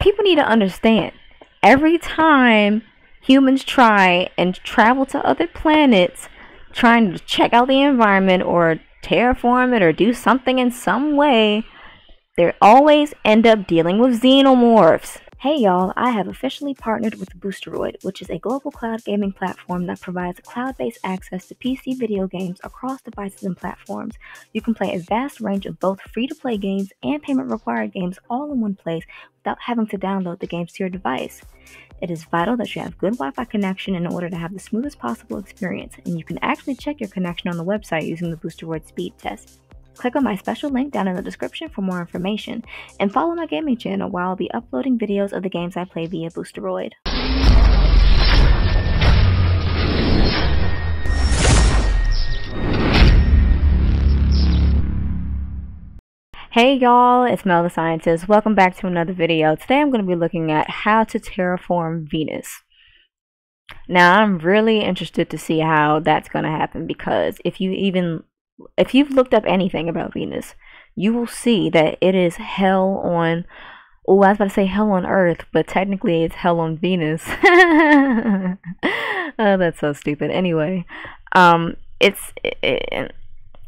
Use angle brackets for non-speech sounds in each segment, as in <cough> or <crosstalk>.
people need to understand every time humans try and travel to other planets trying to check out the environment or terraform it or do something in some way, they always end up dealing with xenomorphs. Hey y'all, I have officially partnered with Boosteroid, which is a global cloud gaming platform that provides cloud based access to PC video games across devices and platforms. You can play a vast range of both free to play games and payment required games all in one place without having to download the games to your device. It is vital that you have good Wi Fi connection in order to have the smoothest possible experience, and you can actually check your connection on the website using the Boosteroid speed test. Click on my special link down in the description for more information, and follow my gaming channel where I'll be uploading videos of the games I play via Boosteroid. Hey y'all, it's Mel the Scientist. Welcome back to another video. Today I'm going to be looking at how to terraform Venus. Now I'm really interested to see how that's going to happen because if you even if you've looked up anything about Venus, you will see that it is hell on. Oh, I was about to say hell on Earth, but technically it's hell on Venus. <laughs> oh, that's so stupid. Anyway, um, it's it,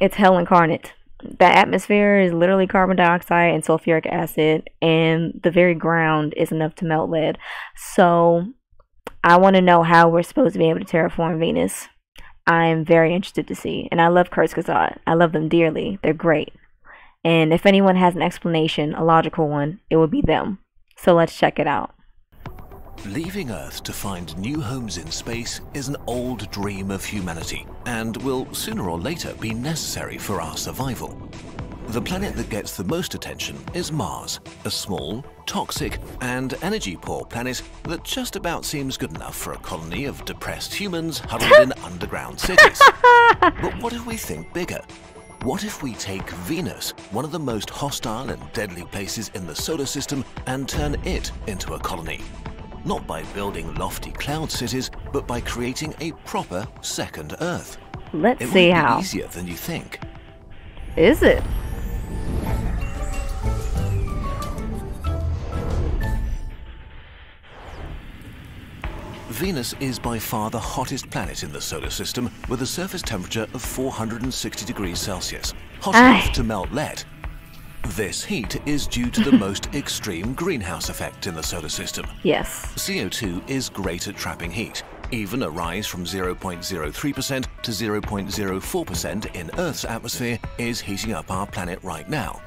it's hell incarnate. The atmosphere is literally carbon dioxide and sulfuric acid, and the very ground is enough to melt lead. So, I want to know how we're supposed to be able to terraform Venus. I'm very interested to see. And I love Kurzgesagt. I love them dearly. They're great. And if anyone has an explanation, a logical one, it would be them. So let's check it out. Leaving Earth to find new homes in space is an old dream of humanity and will sooner or later be necessary for our survival. The planet that gets the most attention is Mars, a small, toxic, and energy-poor planet that just about seems good enough for a colony of depressed humans huddled in <laughs> underground cities. But what if we think bigger? What if we take Venus, one of the most hostile and deadly places in the solar system, and turn it into a colony? Not by building lofty cloud cities, but by creating a proper second Earth. Let's it see how. Easier than you think. Is it? Venus is by far the hottest planet in the solar system with a surface temperature of 460 degrees Celsius, hot Aye. enough to melt lead. This heat is due to the <laughs> most extreme greenhouse effect in the solar system. Yes. CO2 is great at trapping heat. Even a rise from 0.03% to 0.04% in Earth's atmosphere is heating up our planet right now.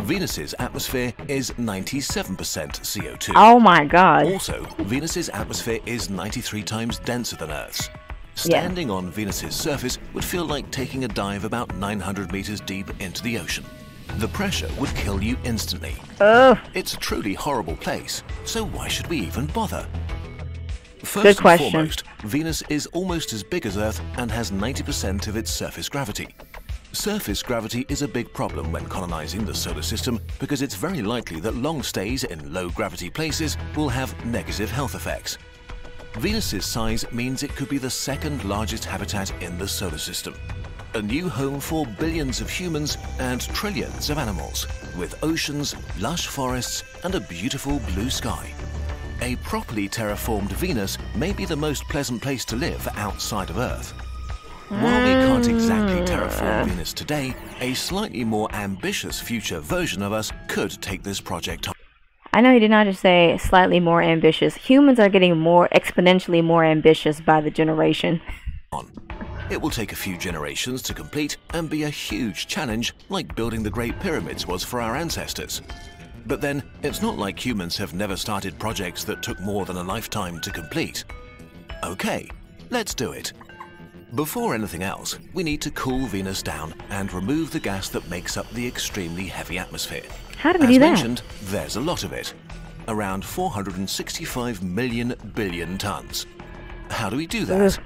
Venus's atmosphere is 97% CO2. Oh my god. Also, Venus's atmosphere is 93 times denser than Earth's. Standing on Venus's surface would feel like taking a dive about 900 meters deep into the ocean. The pressure would kill you instantly. Ugh. It's a truly horrible place, so why should we even bother? First Good question. and foremost, Venus is almost as big as Earth and has 90% of its surface gravity. Surface gravity is a big problem when colonizing the solar system because it's very likely that long stays in low gravity places will have negative health effects. Venus's size means it could be the second largest habitat in the solar system. A new home for billions of humans and trillions of animals, with oceans, lush forests, and a beautiful blue sky. A properly terraformed Venus may be the most pleasant place to live outside of Earth. While we can't exactly hmm. terraform Venus today, a slightly more ambitious future version of us could take this project on. I know he did not just say slightly more ambitious. Humans are getting more exponentially more ambitious by the generation. It will take a few generations to complete and be a huge challenge like building the Great Pyramids was for our ancestors. But then, it's not like humans have never started projects that took more than a lifetime to complete. Okay, let's do it. Before anything else, we need to cool Venus down and remove the gas that makes up the extremely heavy atmosphere. How do we As do that? As mentioned, there's a lot of it. Around 465 million billion tons. How do we do that?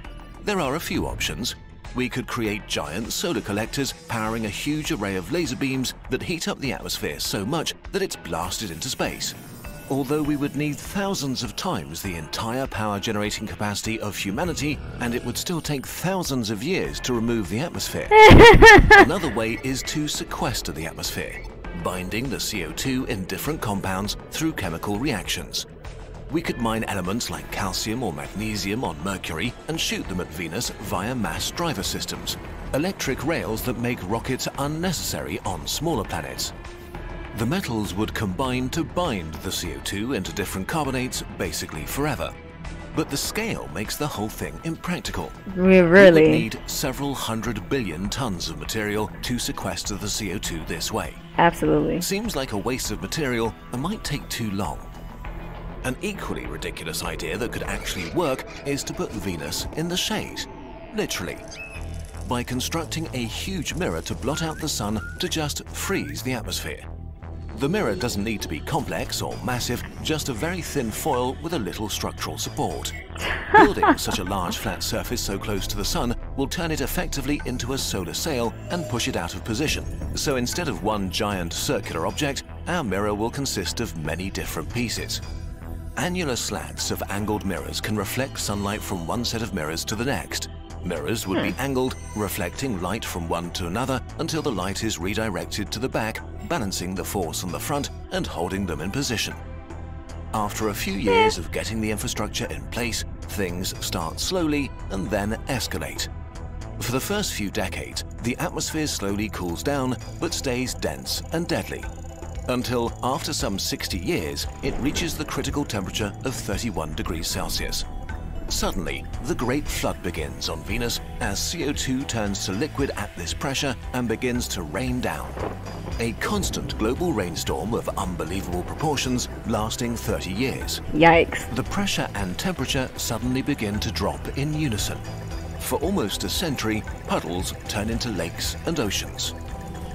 There are a few options. We could create giant solar collectors powering a huge array of laser beams that heat up the atmosphere so much that it's blasted into space. Although we would need thousands of times the entire power generating capacity of humanity, and it would still take thousands of years to remove the atmosphere. <laughs> Another way is to sequester the atmosphere. binding the CO2 in different compounds through chemical reactions. We could mine elements like calcium or magnesium on Mercury and shoot them at Venus via mass driver systems, electric rails that make rockets unnecessary on smaller planets. The metals would combine to bind the CO2 into different carbonates basically forever. But the scale makes the whole thing impractical. We really. need several hundred billion tons of material to sequester the CO2 this way. Absolutely. Seems like a waste of material and might take too long. An equally ridiculous idea that could actually work is to put Venus in the shade. Literally. By constructing a huge mirror to blot out the sun to just freeze the atmosphere. The mirror doesn't need to be complex or massive, just a very thin foil with a little structural support. <laughs> Building such a large flat surface so close to the sun will turn it effectively into a solar sail and push it out of position. So instead of one giant circular object, our mirror will consist of many different pieces. Annular slats of angled mirrors can reflect sunlight from one set of mirrors to the next. Mirrors would be hmm. angled, reflecting light from one to another until the light is redirected to the back, balancing the force on the front and holding them in position. After a few years of getting the infrastructure in place, things start slowly and then escalate. For the first few decades, the atmosphere slowly cools down but stays dense and deadly. Until after some 60 years, it reaches the critical temperature of 31 degrees Celsius. Suddenly, the Great Flood begins on Venus as CO2 turns to liquid at this pressure and begins to rain down. A constant global rainstorm of unbelievable proportions lasting 30 years. Yikes. The pressure and temperature suddenly begin to drop in unison. For almost a century, puddles turn into lakes and oceans.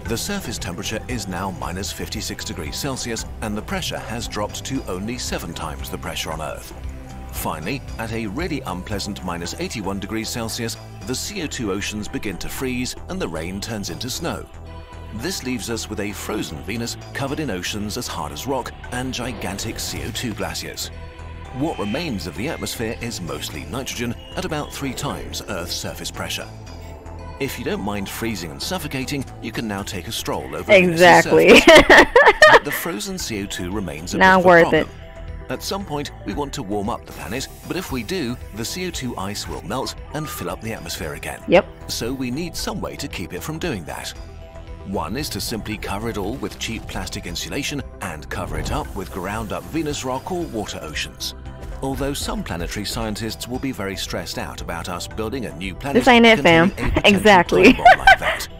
The surface temperature is now minus 56 degrees Celsius and the pressure has dropped to only seven times the pressure on Earth. Finally, at a really unpleasant minus 81 degrees Celsius, the CO2 oceans begin to freeze and the rain turns into snow. This leaves us with a frozen Venus covered in oceans as hard as rock and gigantic CO2 glaciers. What remains of the atmosphere is mostly nitrogen at about three times Earth's surface pressure. If you don't mind freezing and suffocating, you can now take a stroll over Venus's Exactly. surface. but <laughs> the frozen CO2 remains a Not bit of a worth problem. it. At some point, we want to warm up the planet, but if we do, the CO2 ice will melt and fill up the atmosphere again. yep. So we need some way to keep it from doing that. One is to simply cover it all with cheap plastic insulation and cover it up with ground up Venus rock or water oceans. Although some planetary scientists will be very stressed out about us building a new planet. This ain't it, fam. containing a potential Exactly. <laughs> like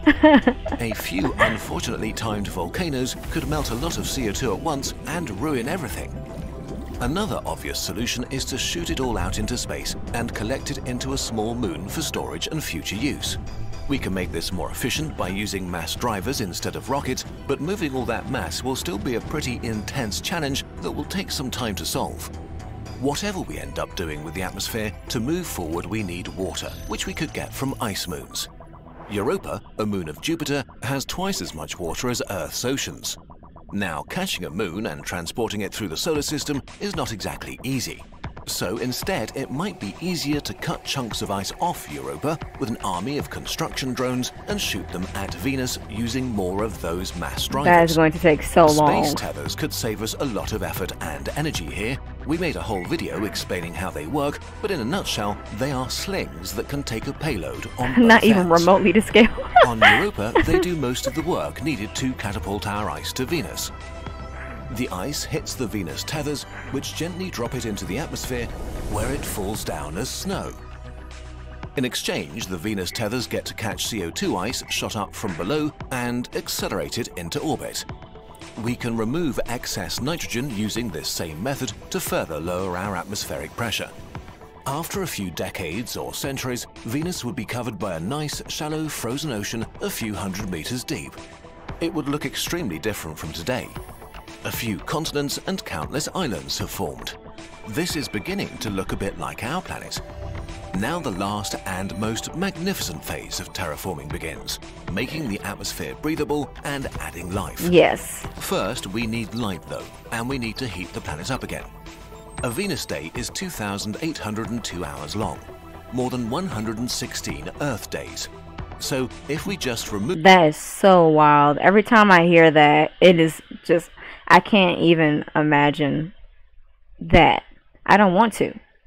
<laughs> a few unfortunately timed volcanoes could melt a lot of CO2 at once and ruin everything. Another obvious solution is to shoot it all out into space and collect it into a small moon for storage and future use. We can make this more efficient by using mass drivers instead of rockets, but moving all that mass will still be a pretty intense challenge that will take some time to solve. Whatever we end up doing with the atmosphere, to move forward we need water, which we could get from ice moons. Europa, a moon of Jupiter, has twice as much water as Earth's oceans. Now, catching a moon and transporting it through the solar system is not exactly easy. So instead, it might be easier to cut chunks of ice off Europa with an army of construction drones and shoot them at Venus using more of those mass drivers. That is going to take so long. Space tethers could save us a lot of effort and energy here. We made a whole video explaining how they work, but in a nutshell, they are slings that can take a payload on <laughs> Not even ends. remotely to scale. On Europa, they do most of the work needed to catapult our ice to Venus. The ice hits the Venus tethers, which gently drop it into the atmosphere, where it falls down as snow. In exchange, the Venus tethers get to catch CO2 ice shot up from below and accelerate it into orbit. We can remove excess nitrogen using this same method to further lower our atmospheric pressure. After a few decades or centuries, Venus would be covered by a nice, shallow, frozen ocean a few hundred meters deep. It would look extremely different from today. A few continents and countless islands have formed. This is beginning to look a bit like our planet. Now the last and most magnificent phase of terraforming begins, making the atmosphere breathable and adding life. yes. First, we need light though, and we need to heat the planet up again. A Venus day is 2,802 hours long, more than 116 Earth days. So if we just remove That is so wild. Every time I hear that, it is just I can't even imagine that. I don't want to. <laughs>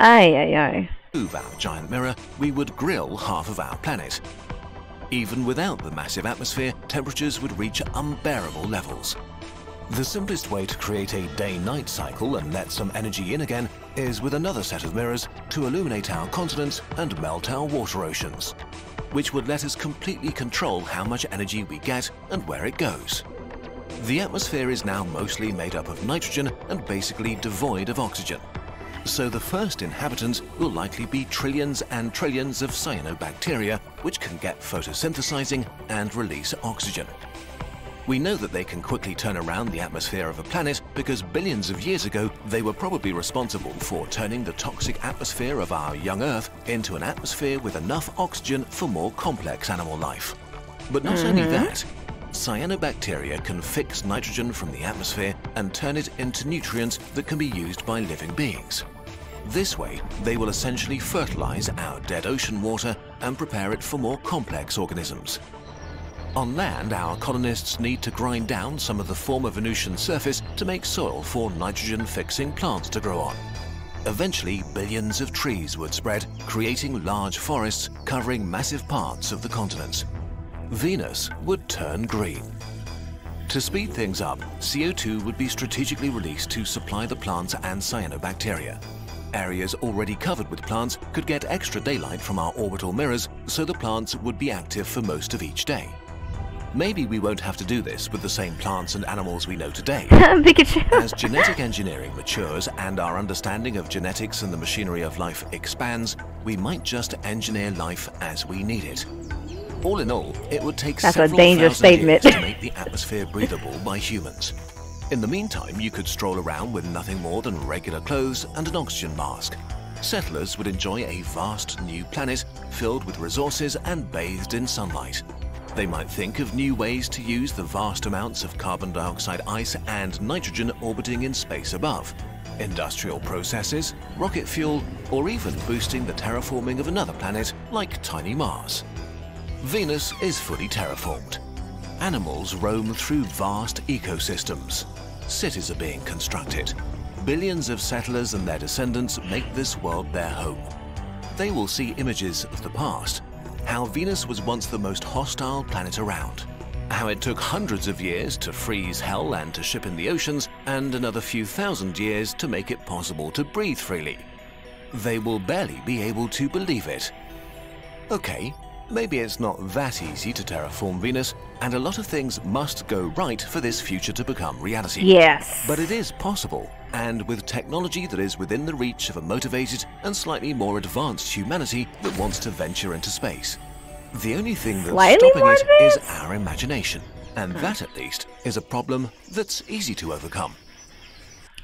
ay ay ay. remove our giant mirror, we would grill half of our planet. Even without the massive atmosphere, temperatures would reach unbearable levels. The simplest way to create a day-night cycle and let some energy in again is with another set of mirrors to illuminate our continents and melt our water oceans, which would let us completely control how much energy we get and where it goes. The atmosphere is now mostly made up of nitrogen and basically devoid of oxygen. So the first inhabitants will likely be trillions and trillions of cyanobacteria, which can get photosynthesizing and release oxygen. We know that they can quickly turn around the atmosphere of a planet because billions of years ago they were probably responsible for turning the toxic atmosphere of our young Earth into an atmosphere with enough oxygen for more complex animal life. But not only mm-hmm. that, cyanobacteria can fix nitrogen from the atmosphere and turn it into nutrients that can be used by living beings. This way, they will essentially fertilize our dead ocean water and prepare it for more complex organisms. On land, our colonists need to grind down some of the former Venusian surface to make soil for nitrogen-fixing plants to grow on. Eventually, billions of trees would spread, creating large forests covering massive parts of the continents. Venus would turn green. To speed things up, CO2 would be strategically released to supply the plants and cyanobacteria. Areas already covered with plants could get extra daylight from our orbital mirrors, so the plants would be active for most of each day. Maybe we won't have to do this with the same plants and animals we know today. <laughs> <laughs> As genetic engineering matures and our understanding of genetics and the machinery of life expands, we might just engineer life as we need it. All in all, it would take That's a dangerous thousand years statement. to make the atmosphere breathable by humans. In the meantime, you could stroll around with nothing more than regular clothes and an oxygen mask. Settlers would enjoy a vast new planet filled with resources and bathed in sunlight. They might think of new ways to use the vast amounts of carbon dioxide ice and nitrogen orbiting in space above. Industrial processes, rocket fuel, or even boosting the terraforming of another planet like tiny Mars. Venus is fully terraformed. Animals roam through vast ecosystems. Cities are being constructed. Billions of settlers and their descendants make this world their home. They will see images of the past, how Venus was once the most hostile planet around, how it took hundreds of years to freeze hell and to ship in the oceans, and another few thousand years to make it possible to breathe freely. They will barely be able to believe it. Okay, maybe it's not that easy to terraform Venus, and a lot of things must go right for this future to become reality. Yes. But it is possible, and with technology that is within the reach of a motivated and slightly more advanced humanity that wants to venture into space. The only thing that's Slightly stopping it is our imagination, and that at least is a problem that's easy to overcome.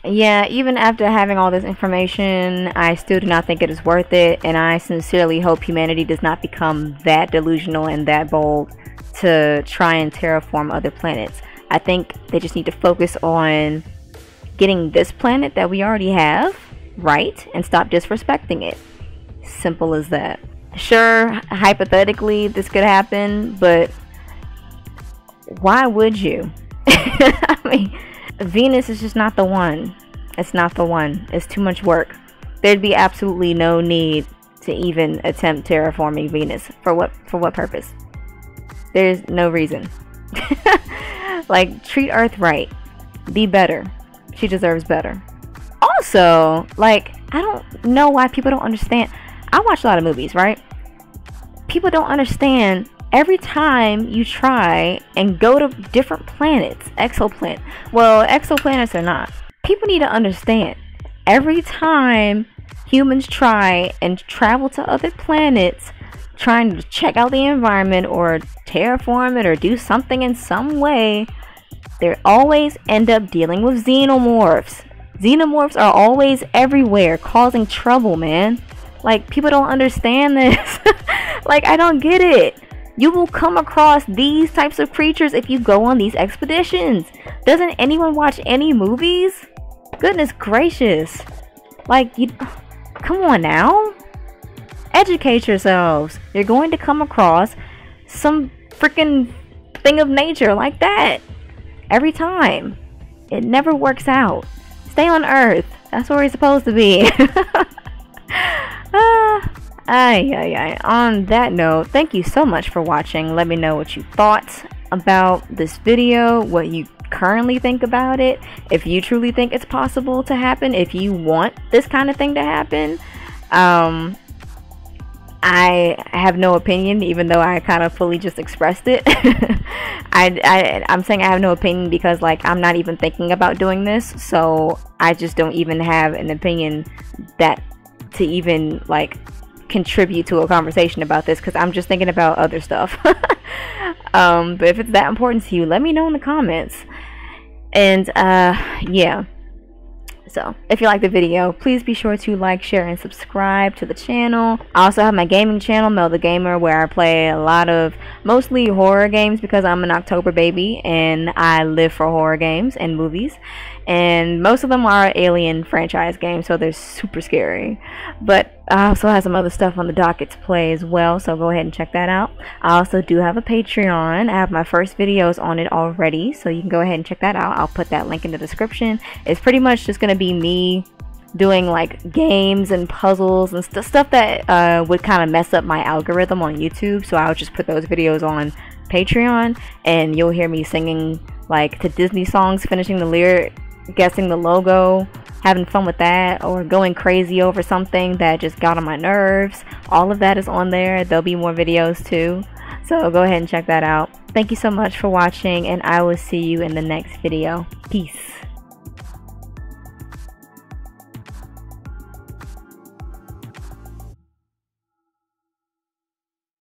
Yeah, even after having all this information, I still do not think it is worth it, and I sincerely hope humanity does not become that delusional and that bold to try and terraform other planets. I think they just need to focus on getting this planet that we already have right and stop disrespecting it. Simple as that. Sure, hypothetically, this could happen, but why would you? <laughs> I mean, Venus is just not the one. It's not the one. It's too much work. There'd be absolutely no need to even attempt terraforming Venus. For what for what purpose? There's no reason. <laughs> like treat Earth right. Be better. She deserves better. Also, like I don't know why people don't understand. I watch a lot of movies, right? People don't understand every time you try and go to different planets, exoplanet. Well, exoplanets are not. People need to understand. Every time humans try and travel to other planets, trying to check out the environment or terraform it or do something in some way, they always end up dealing with xenomorphs. Xenomorphs are always everywhere, causing trouble, man. Like, people don't understand this. <laughs> like, I don't get it. You will come across these types of creatures if you go on these expeditions. Doesn't anyone watch any movies? Goodness gracious. Like, you. Come on now. educate yourselves. You're going to come across some freaking thing of nature like that every time. It never works out. Stay on Earth. That's where we're supposed to be. <laughs> ay, ay, ay. On that note, thank you so much for watching. Let me know what you thought about this video, what you currently think about it, if you truly think it's possible to happen, if you want this kind of thing to happen. Um, I have no opinion, even though I kind of fully just expressed it. <laughs> I, I, I'm saying I have no opinion because, like, I'm not even thinking about doing this, so I just don't even have an opinion that to even, like, contribute to a conversation about this because I'm just thinking about other stuff. <laughs> um, but if it's that important to you, let me know in the comments. And, uh, yeah. So, if you like the video, please be sure to like, share, and subscribe to the channel. I also have my gaming channel, Mel the Gamer, where I play a lot of mostly horror games because I'm an October baby and I live for horror games and movies and most of them are Alien franchise games, so they're super scary. But I also have some other stuff on the docket to play as well, so go ahead and check that out. I also do have a Patreon. I have my first videos on it already, so you can go ahead and check that out. I'll put that link in the description. It's pretty much just going to be me doing like games and puzzles and st stuff that uh, would kind of mess up my algorithm on YouTube. So I'll just put those videos on Patreon and you'll hear me singing like to Disney songs, finishing the lyric guessing the logo, having fun with that, or going crazy over something that just got on my nerves. All of that is on there. There'll be more videos too. So go ahead and check that out. Thank you so much for watching and I will see you in the next video. Peace.